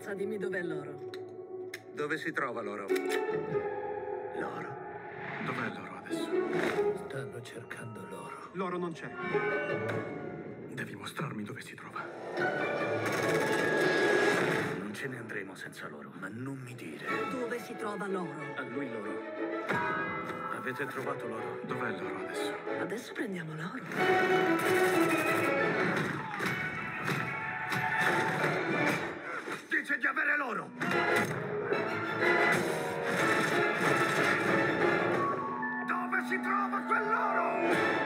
forza, dimmi dov'è l'oro. Dove si trova l'oro? L'oro. Dov'è l'oro adesso? Stanno cercando l'oro. L'oro non c'è. Devi mostrarmi dove si trova. Non ce ne andremo senza loro, ma non mi dire. Dove si trova l'oro? A lui loro. Avete trovato l'oro? Dov'è l'oro adesso? Adesso prendiamo l'oro. L'oro! Dove si trova quell'oro?